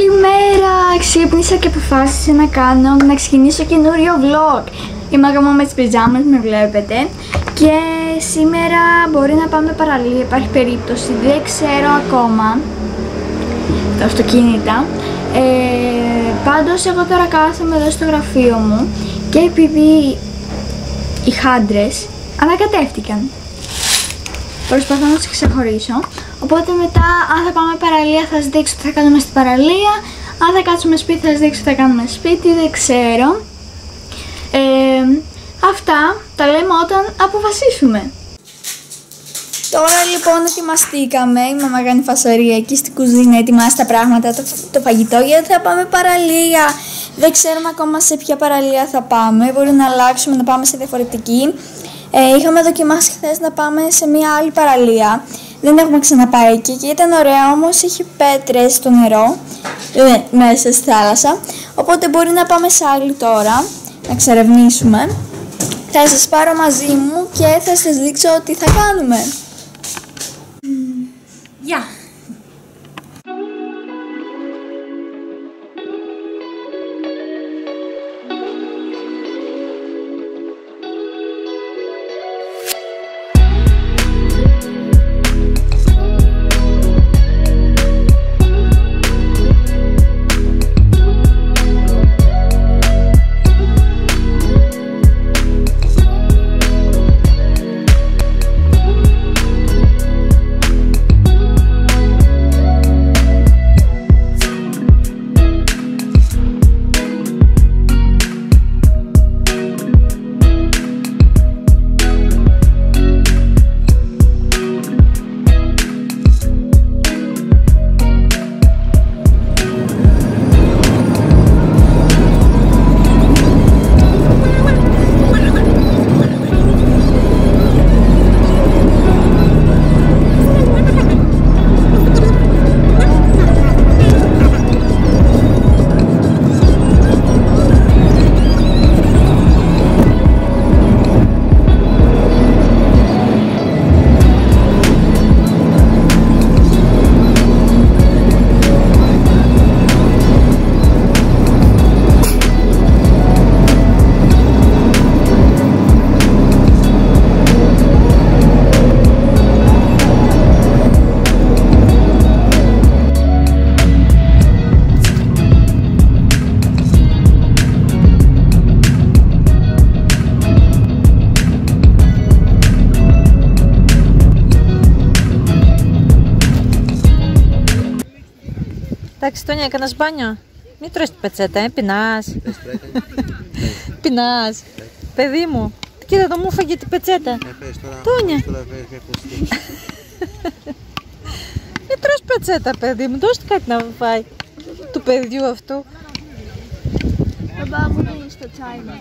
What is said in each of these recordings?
Καλημέρα! Ξύπνησα και αποφάσισα να κάνω, να ξεκινήσω καινούριο vlog. Είμαι ακόμα με τις πιζάμες, με βλέπετε. Και σήμερα μπορεί να πάμε παραλία, υπάρχει περίπτωση, δεν ξέρω ακόμα. Τα αυτοκίνητα. Ε, πάντως εγώ τώρα κάθομαι εδώ στο γραφείο μου και επειδή οι χάντρες ανακατεύτηκαν. Προσπαθώ να τους ξεχωρίσω. Οπότε μετά αν θα πάμε παραλία θα σας δείξω τι θα κάνουμε στην παραλία. Αν θα κάτσουμε σπίτι θα σας δείξω τι θα κάνουμε σπίτι, δεν ξέρω. Ε, αυτά τα λέμε όταν αποφασίσουμε. Τώρα λοιπόν ετοιμαστήκαμε, η μαμά κάνει φασαρία εκεί στην κουζίνα, ετοιμάσει τα πράγματα, το, το φαγητό γιατί θα πάμε παραλία; Δεν ξέρουμε ακόμα σε ποια παραλία θα πάμε, μπορεί να αλλάξουμε, να πάμε σε διαφορετική. Ε, είχαμε δοκιμάσει χθες να πάμε σε μια άλλη παραλία. Δεν έχουμε ξαναπάει εκεί και ήταν ωραία, όμως είχε πέτρες στο νερό, ε, μέσα στη θάλασσα. Οπότε μπορεί να πάμε σε άλλη τώρα, να εξερευνήσουμε. Θα σας πάρω μαζί μου και θα σας δείξω τι θα κάνουμε. Εντάξει, Τόνια, έκανας μπάνιο. Μην τρως την πετσέτα, ε, πεινάς. πεινάς. Παιδί μου, κοίτα το μου φάγε την πετσέτα. Τόνια. Μην τρως πετσέτα, παιδί μου, δώστε κάτι να φάει. Του παιδιού αυτού. Μπαμπά μου είναι στο τσάι μου.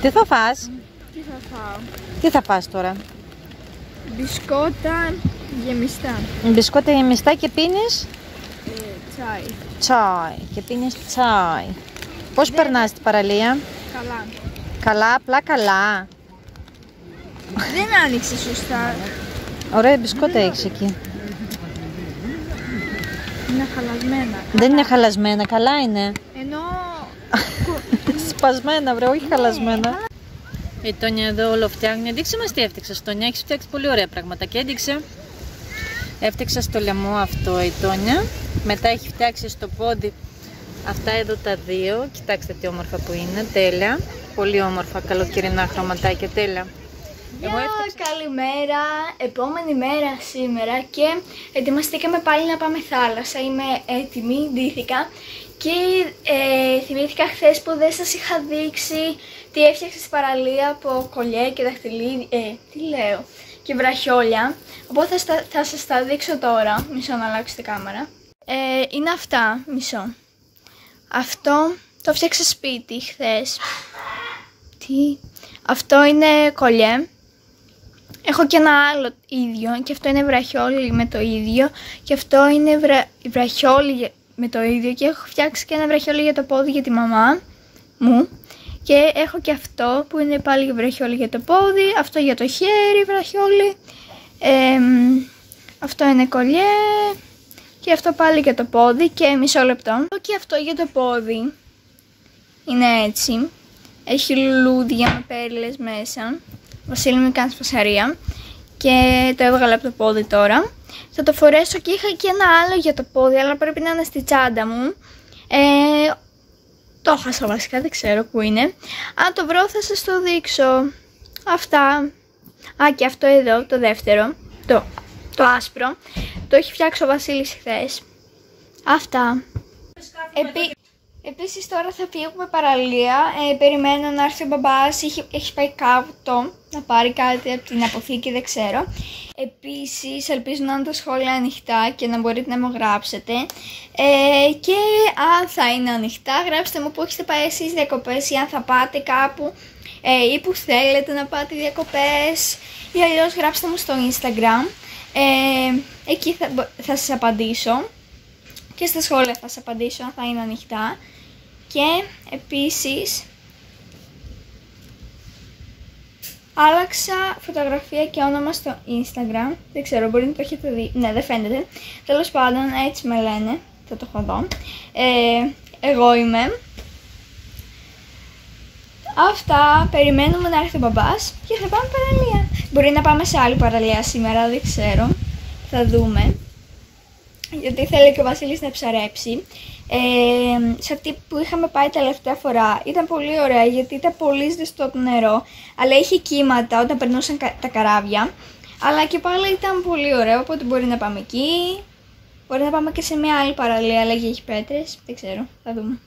Τι θα φας, Τι θα φάω. τι θα φας τώρα; Μπισκότα γεμιστά. Μπισκότα γεμιστά και πίνεις; Ε, τσάι. τσάι. Και πίνεις τσάι. Πώς περνάς την παραλία; Καλά. Καλά, απλά καλά. Δεν άνοιξε σωστά. Ωραία μπισκότα έχεις εκεί. Είναι χαλασμένα. Δεν είναι χαλασμένα, καλά είναι. Ενώ Σπασμένα, βρε, όχι χαλασμένα. Η Τόνια εδώ όλο φτιάχνει. Δείξε μας τι έφτιαξες, Τόνια. Έχεις φτιάξει πολύ ωραία πράγματα. Και έδειξε. Έφτιαξα στο λαιμό αυτό η Τόνια. Μετά έχει φτιάξει στο πόντι αυτά εδώ τα δύο. Κοιτάξτε τι όμορφα που είναι. Τέλεια. Πολύ όμορφα, καλοκαιρινά χρωματάκια. Τέλεια. Εγώ Γεια, έφτιαξα... καλημέρα, επόμενη μέρα σήμερα και ετοιμαστήκαμε πάλι να πάμε θάλασσα, είμαι έτοιμη, ντύθηκα και ε, θυμήθηκα χθες που δεν σας είχα δείξει τι έφτιαξα στη παραλία από κολλιέ και δαχτυλίδι, ε, τι λέω, και βραχιόλια, οπότε θα, στα- θα σας τα δείξω τώρα, μισό να αλλάξω την κάμερα. Ε, είναι αυτά, μισό. Αυτό το φτιάξα σπίτι χθες. Τι, αυτό είναι κολλιέ. Έχω και ένα άλλο ίδιο και αυτό είναι βραχιόλι με το ίδιο και αυτό είναι βρα... βραχιόλι με το ίδιο και έχω φτιάξει και ένα βραχιόλι για το πόδι για τη μαμά μου Και έχω και αυτό που είναι πάλι βραχιόλι για το πόδι, αυτό για το χέρι βραχιόλι, αυτό είναι κολλιέ και αυτό πάλι για το πόδι και μισό λεπτό. Και αυτό για το πόδι είναι έτσι, έχει λουλούδια με πέρλες μέσα, Βασίλη μου κάνει φασαρία και το έβγαλα από το πόδι τώρα. Θα το φορέσω και είχα και ένα άλλο για το πόδι, αλλά πρέπει να είναι στη τσάντα μου. Ε, το χάσα βασικά, δεν ξέρω που είναι. Αν το βρω θα σας το δείξω. Αυτά. Α, και αυτό εδώ, το δεύτερο. Το, το άσπρο. Το έχει φτιάξει ο Βασίλης χθες. Αυτά. Επί... Επίσης τώρα θα φύγουμε παραλία. Ε, περιμένω να έρθει ο μπαμπάς. Έχει, έχει πάει κάτω να πάρει κάτι από την αποθήκη, δεν ξέρω. Επίσης, ελπίζω να είναι τα σχόλια ανοιχτά και να μπορείτε να μου γράψετε. Ε, και αν θα είναι ανοιχτά, γράψτε μου που έχετε πάει εσείς διακοπές ή αν θα πάτε κάπου ε, ή που θέλετε να πάτε διακοπές ή αλλιώς γράψτε μου στο Instagram. Ε, εκεί θα, θα σας απαντήσω και στα σχόλια θα σας απαντήσω αν θα είναι ανοιχτά. Και επίσης Άλλαξα φωτογραφία και όνομα στο Instagram. Δεν ξέρω, μπορεί να το έχετε δει. Ναι, δεν φαίνεται. Τέλος πάντων, έτσι με λένε. Θα το έχω δω. Ε, εγώ είμαι. Αυτά. Περιμένουμε να έρθει ο μπαμπάς και θα πάμε παραλία. Μπορεί να πάμε σε άλλη παραλία σήμερα, δεν ξέρω. Θα δούμε. Γιατί θέλει και ο Βασίλης να ψαρέψει. Ε, σε αυτή που είχαμε πάει τελευταία φορά ήταν πολύ ωραία γιατί ήταν πολύ ζεστό το νερό αλλά είχε κύματα όταν περνούσαν τα καράβια. Αλλά και πάλι ήταν πολύ ωραίο οπότε μπορεί να πάμε εκεί. Μπορεί να πάμε και σε μια άλλη παραλία αλλά έχει πέτρες. Δεν ξέρω θα δούμε.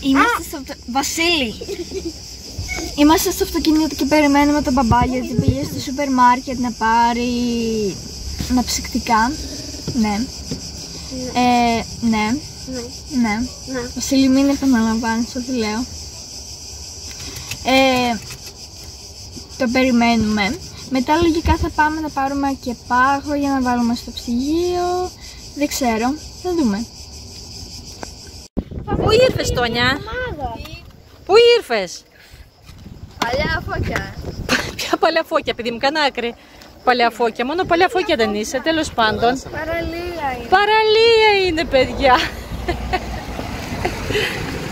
Είμαστε στο Βασίλη Είμαστε στο αυτοκίνητο και περιμένουμε τον μπαμπά γιατί πήγε στο σούπερ μάρκετ να πάρει αναψυκτικά. Ναι. Ναι. Ε, ναι. Ναι. Ναι. ναι. Βασίλη μην επαναλαμβάνεις ό,τι λέω. Ε, το περιμένουμε. Μετά λογικά θα πάμε να πάρουμε και πάγο για να βάλουμε στο ψυγείο. Δεν ξέρω. Θα δούμε. Πού ήρθες Τόνια; Πού ήρθες; Παλιά φώκια. Ποια παλιά φώκια, παιδί μου, κανένα άκρη. Παλιά φώκια, μόνο παλιά φώκια δεν είσαι, τέλος πάντων. Παραλία είναι. Παραλία είναι, παιδιά.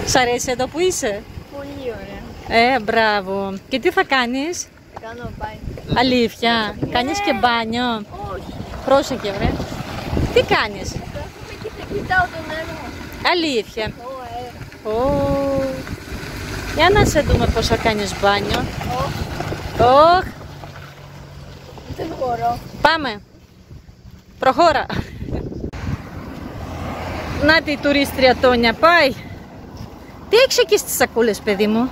Σ' αρέσει εδώ που είσαι; Πολύ ωραία. Ε, μπράβο. Και τι θα κάνεις; Θα κάνω μπάνιο. Αλήθεια. Ναι. Κάνεις και μπάνιο; Όχι. Πρόσεχε, βρε. Τι κάνεις; Κοιτάω το νερό. Αλήθεια. Oh, για να σε δούμε πώς θα κάνεις μπάνιο. Ωχ. Δεν μπορώ. Πάμε. Προχώρα. Να τη τουρίστρια Τόνια πάει. Τι έχεις εκεί στις σακούλες παιδί μου;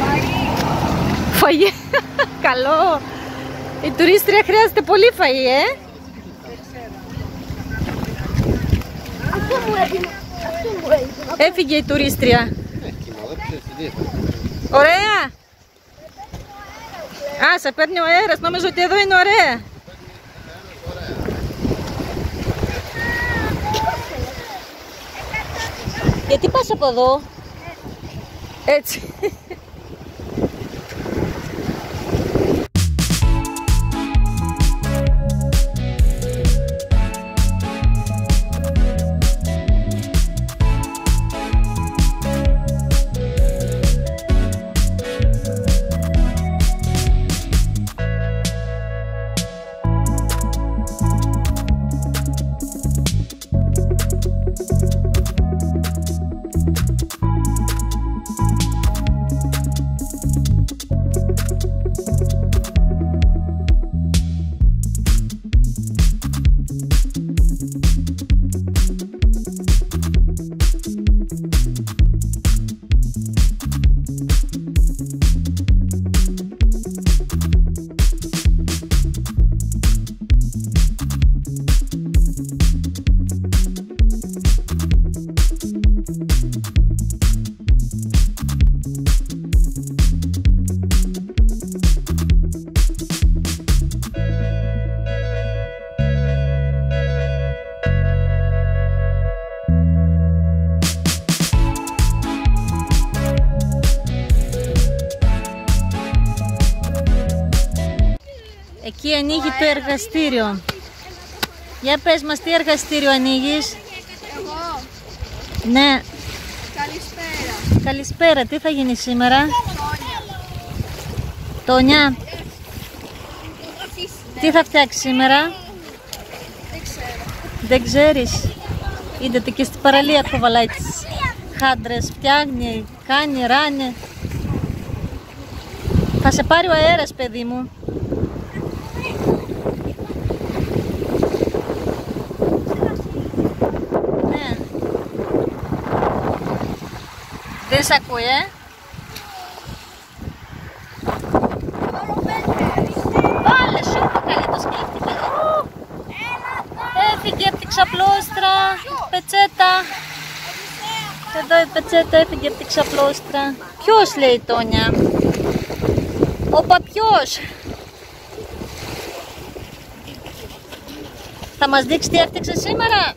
Φαγί. Φαγί. Καλό. Η τουρίστρια χρειάζεται πολύ φαγί, ε. Αυτό μου Έφυγε η τουρίστρια. Ωραία! Α, σε παίρνει ο αέρας, νόμιζω ότι εδώ είναι ωραία. Γιατί πας από εδώ; Έτσι. Εκεί ανοίγει το εργαστήριο. Για πες μας τι εργαστήριο ανοίγεις; Εγώ. Ναι, Καλησπέρα. καλησπέρα. Τι θα γίνει σήμερα; Τόνια. Τόνια, τι θα φτιάξεις σήμερα; Δεν ξέρω. Δεν ξέρεις. Είδατε και στην παραλία που βαλάει τις χάντρες. Φτιάχνει, κάνει, ράνει. Θα σε πάρει ο αέρας παιδί μου. Ναι. Δεν σ' ακούει, ε. Βάλε σου, καλή το σκέφτηκε. Ου, Έφυγε από την ξαπλώστρα, πετσέτα. Εδώ η πετσέτα έφυγε από την ξαπλώστρα. Ποιος λέει η Τόνια; Όπα ποιος. Θα μας δείξει τι έφτιαξε σήμερα;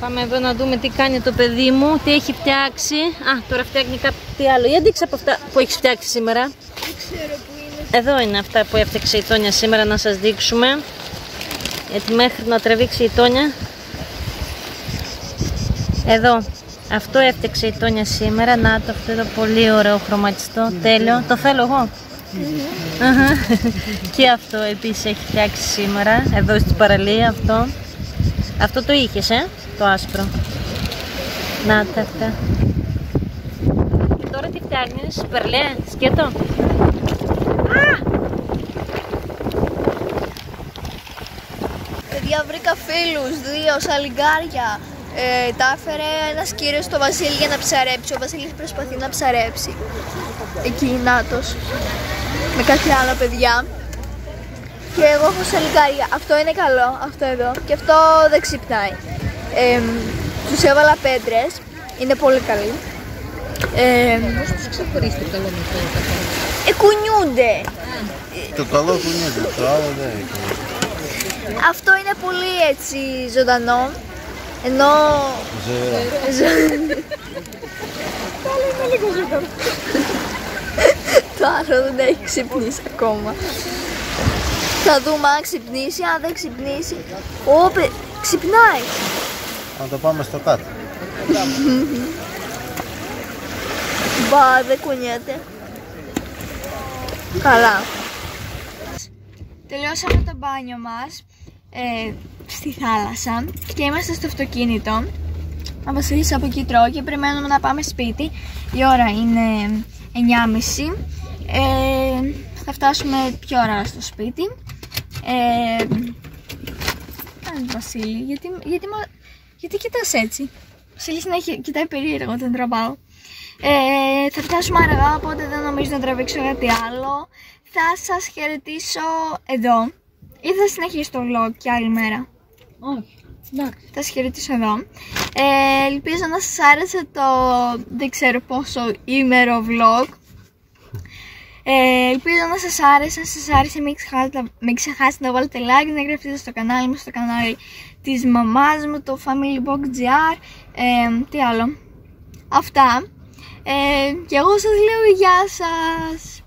Πάμε εδώ να δούμε τι κάνει το παιδί μου, τι έχει φτιάξει. Α, τώρα φτιάχνει κάτι άλλο. Για δείξε από αυτά που έχεις φτιάξει σήμερα. Δεν ξέρω που είναι. Εδώ είναι αυτά που έφτιαξε η Τόνια σήμερα να σας δείξουμε. Γιατί μέχρι να τραβήξει η Τόνια. Εδώ. Αυτό έφτιαξε η Τόνια σήμερα. Να το αυτό το πολύ ωραίο χρωματιστό. Τέλειο. Το θέλω εγώ. Αχα. Και αυτό επίσης έχει φτιάξει σήμερα. Εδώ στην παραλία αυτό. Αυτό το είχες, ε; Το άσπρο. Να τα αυτά. Και τώρα τι φτιάχνεις, περλέ, σκέτο. Παιδιά, βρήκα φίλους, δύο σαλιγκάρια. Ε, τα έφερε ένας κύριος στο Βασίλη για να ψαρέψει. Ο Βασίλης προσπαθεί να ψαρέψει. Εκεί νάτος. Με κάποια άλλα παιδιά. Και εγώ έχω σαλιγκάρια. Αυτό είναι καλό, αυτό εδώ. Και αυτό δεν ξυπνάει. Ε, τους έβαλα πέτρες. Είναι πολύ καλοί. Ε, Πώς ξεχωρίσει το καλό με το κακό. ε, κουνιούνται. Το καλό κουνιέται, το άλλο δεν είναι. Αυτό είναι πολύ έτσι ζωντανό. Ενώ Ζωηρό. το άλλο δεν έχει ξυπνήσει ακόμα. Θα δούμε αν ξυπνήσει, αν δεν ξυπνήσει. Ωπε, ξυπνάει. Να το πάμε στο κάτω. Μπα, δεν κουνιέται. Καλά. Τελειώσαμε το μπάνιο μας ε, στη θάλασσα και είμαστε στο αυτοκίνητο. Ο Βασίλης από εκεί τρώει και περιμένουμε να πάμε σπίτι. Η ώρα είναι 9.30. Ε, θα φτάσουμε πιο ώρα στο σπίτι. Ε, Κάνε Βασίλη, γιατί, γιατί, μα- γιατί κοιτάς έτσι. Ο Βασίλης συνέχεια κοιτάει περίεργο όταν τραβάω. Ε, θα φτάσουμε αργά, οπότε δεν νομίζω να τραβήξω κάτι άλλο. Θα σας χαιρετήσω εδώ. Ή θα συνεχίσω το vlog και άλλη μέρα. Όχι. Εντάξει. Θα σας χαιρετήσω εδώ. Ε, ελπίζω να σας άρεσε το δεν ξέρω πόσο ήμερο vlog. Ε, ελπίζω να σας άρεσε, αν σας άρεσε μην ξεχάσετε, μην ξεχάσετε να βάλετε like, να εγγραφείτε στο κανάλι μου, στο κανάλι της μαμάς μου, το Family Box GR, ε, τι άλλο. Αυτά. Ε, και εγώ σας λέω γεια σας.